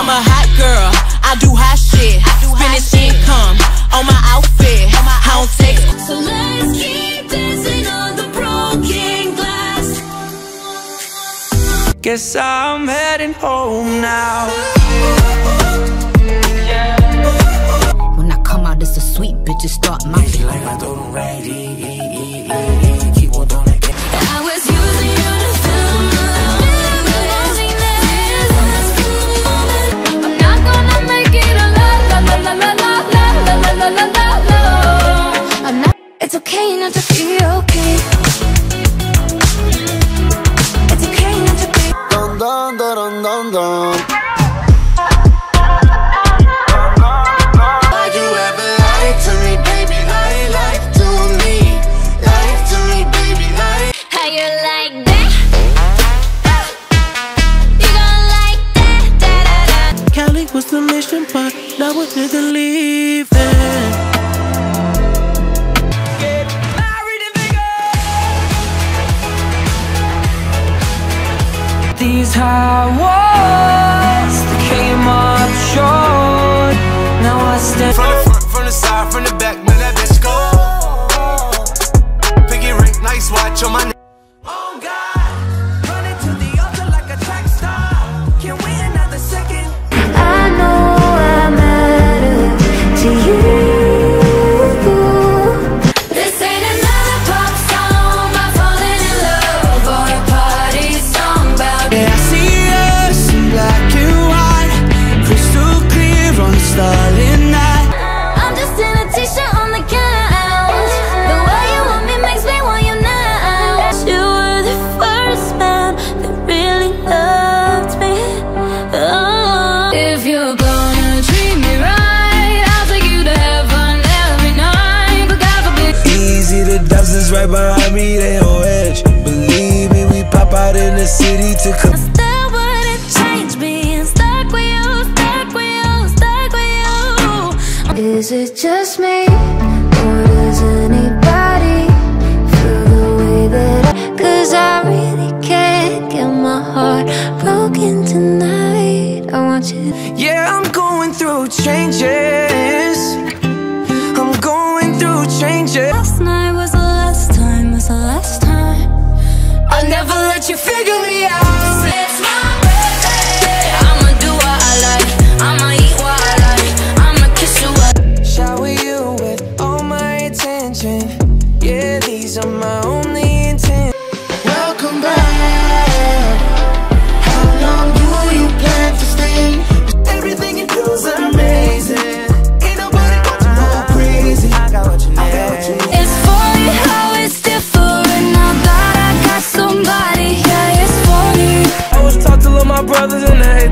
I'm a hot girl, I do hot shit. I do Spanish hot income shit. on my outfit. On my I don't take. So let's keep dancing on the broken glass. Guess I'm heading home now. When I come out, it's a sweet bitch. It start my. Like I don't okay not to be okay. It's okay not to be Dun dun dun dun dun. stand ready to come. Still wouldn't change me. Stuck with you, stuck with you, stuck with you. Is it just me, or does anybody feel the way that I? Cause I really can't get my heart broken tonight. I want you. Yeah, I'm going through changes. I'm going through changes. Last night was the last time, was the last time. I never let you feel.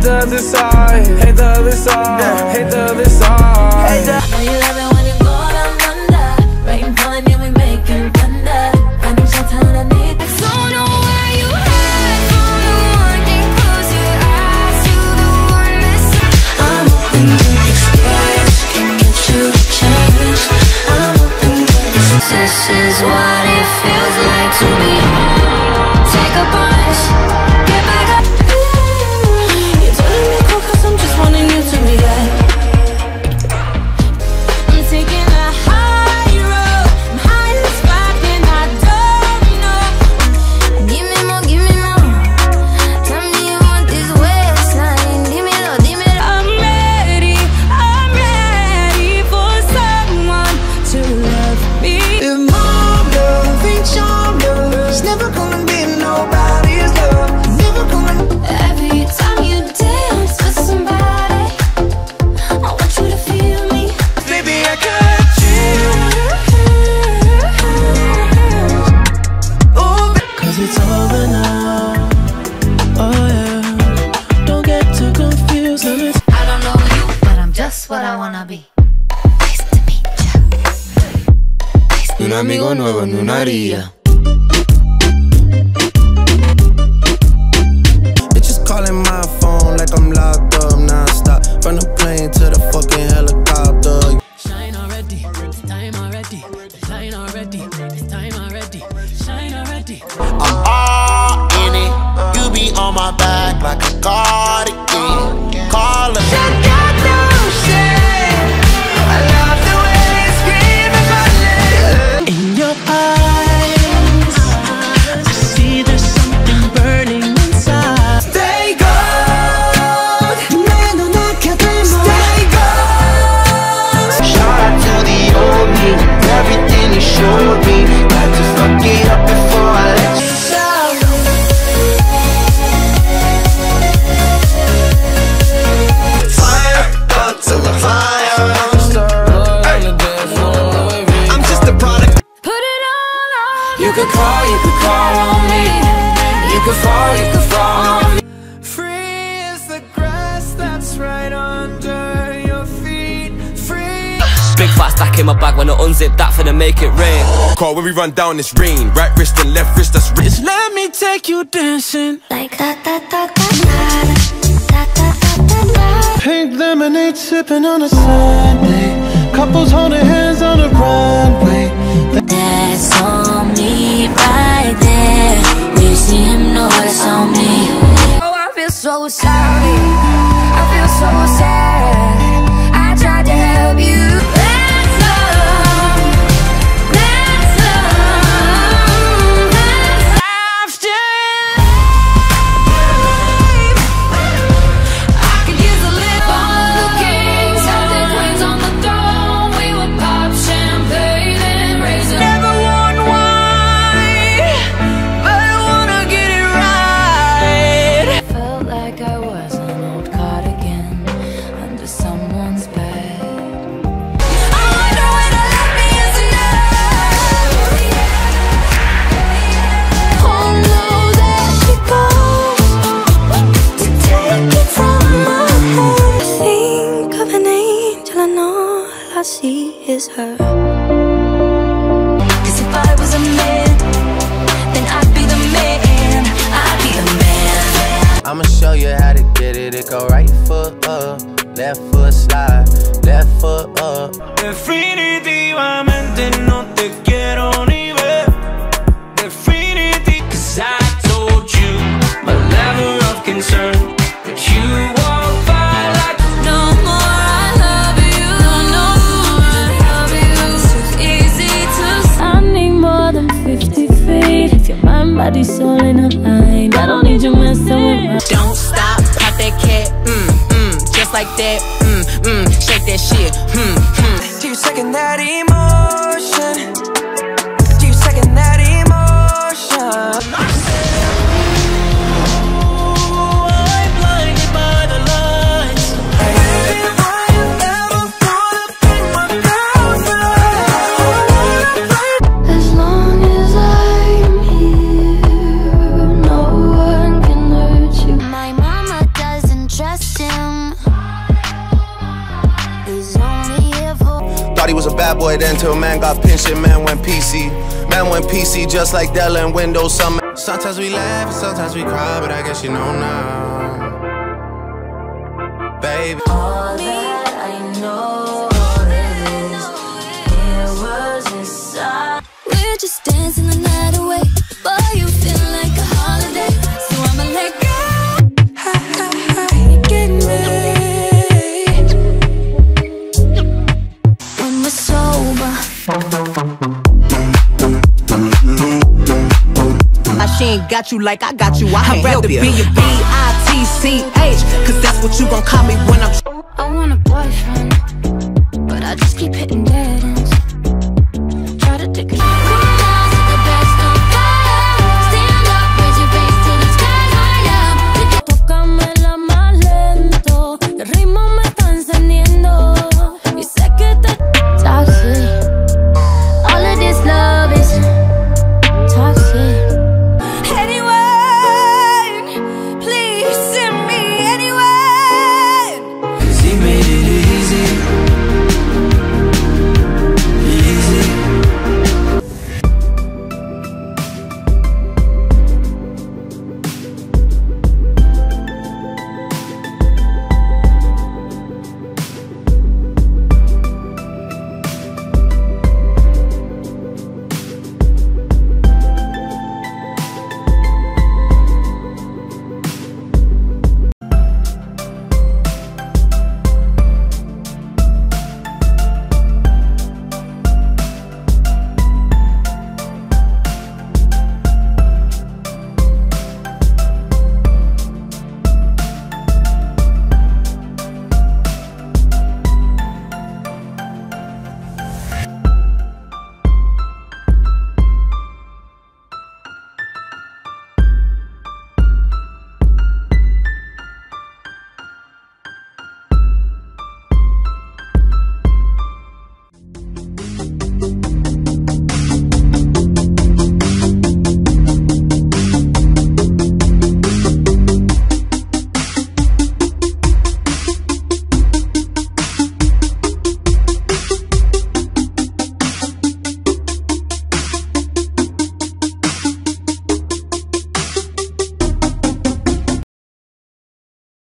the other side, hate the other side, hate the other side. Maria. Coke in my bag when I unzip that finna make it rain. Call when we run down this rain. Right wrist and left wrist, that's wrist Let me take you dancing. Like da da da da Pink lemonade sipping on a Sunday Couples holding hands on a runway. That's on me, right? Left foot slide, left foot up. Definitivamente no te quiero ni ver. Definitivamente. Cause I told you my level of concern. But you walk by like No more I love you. No more I love you. It's too easy to. I need more than 50 feet. If your mind, body, soul in a line, I don't need you messing with my. Don't like that, mm, mm, shake that shit, hmm, hmm. Do you second that emotion? Till man got pinched and man went PC. Man went PC just like Della and Windows Summer. Sometimes we laugh and sometimes we cry, but I guess you know now. Got you like I got you. I I'd rather be a B-I-T-C-H, cause that's what you gon' call me when I'm.